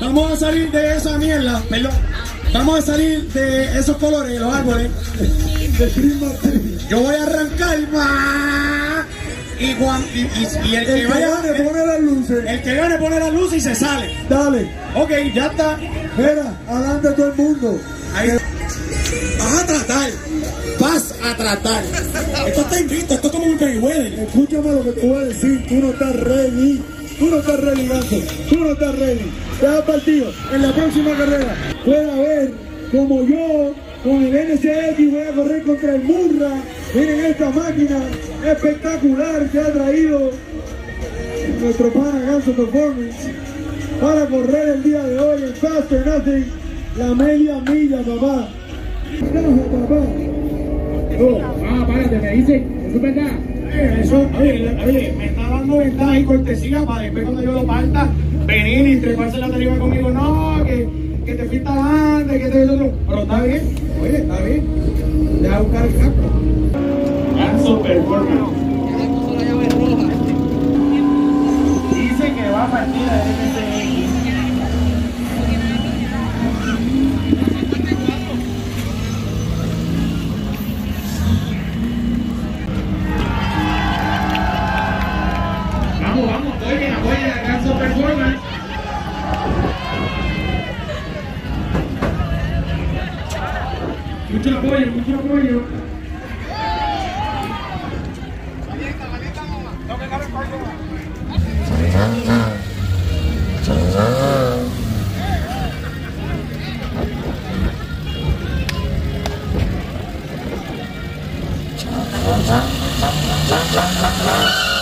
Vamos a salir de esa mierda, perdón. Vamos a salir de esos colores, los árboles. Yo voy a arrancar. Y, Juan, y, y- y el que El que vaya, gane, pone las luces. el que gane pone la luz y se sale. Dale. Ok, ya está. Mira, adelante todo el mundo. Ahí. Vas a tratar. Vas a tratar. Esto está invicto, esto es como un wedding. Escúchame lo que te voy a decir. Tú no estás ready. Tú no estás ready, Ganso. Tú no estás ready. Cada partido, en la próxima carrera, pueda ver como yo, con el NCX, voy a correr contra el Murra. Miren esta máquina espectacular que ha traído nuestro pana Ganso Performance para correr el día de hoy en Fast or Nothing. La media milla, papá. Gracias, papá. Ah, párate, me dice, eso es verdad. Eso, oye, oye, me está dando ventaja y cortesía para después cuando yo lo parta, venir y treparse la tarifa conmigo. No, que, que te fuiste adelante, que te otro. Pero está bien, oye, está bien. Deja buscar el casco. Ganso Performance. Dice que va a partir a MCX. Vamos, vamos, apoyen, apoyen a Ganso Performance. Mucho apoyo, mucho apoyo. Bueno,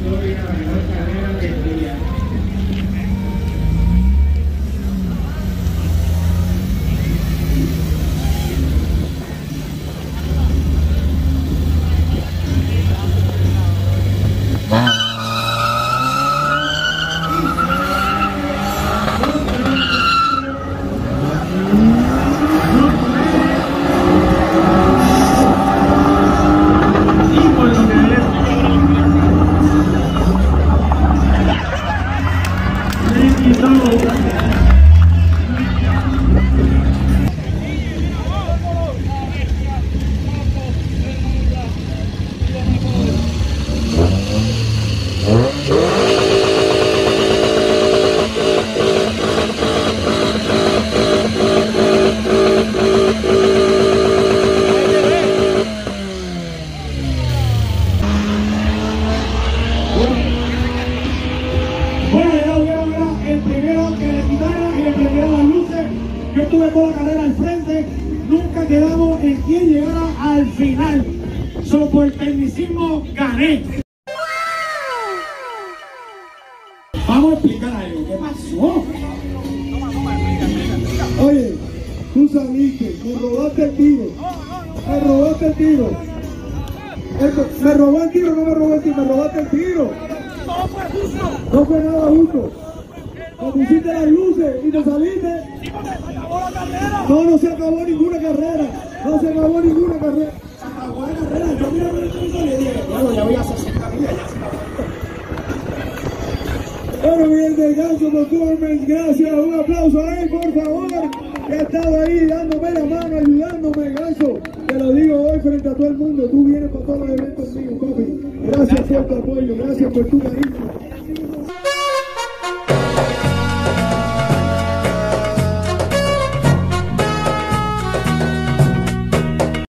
Esta historia, la mejor carrera del día. Ricky Solo. Bueno, estuve toda la carrera al frente. Nunca quedamos en quién llegara al final. So, por tecnicismo gané. Vamos a explicar algo. ¿Qué pasó? Oye, tú saliste, me robaste el tiro. Me robaste el tiro. Esto, me robó el tiro, no me robó el tiro, me robaste el tiro. No fue nada justo. Me pusiste las luces y te saliste. No, no se acabó ninguna carrera. No se acabó ninguna carrera. Acabó la carrera. Yo miro el televisor y dije, claro, ya voy a 60 millas, ya se acabó. Bueno, Miguel del Ganso Performance, gracias. Un aplauso ahí, por favor. Que ha estado ahí dándome la mano, ayudándome, Ganso. Te lo digo hoy frente a todo el mundo. Tú vienes para todos los eventos míos, papi. Gracias por tu apoyo, gracias por tu cariño.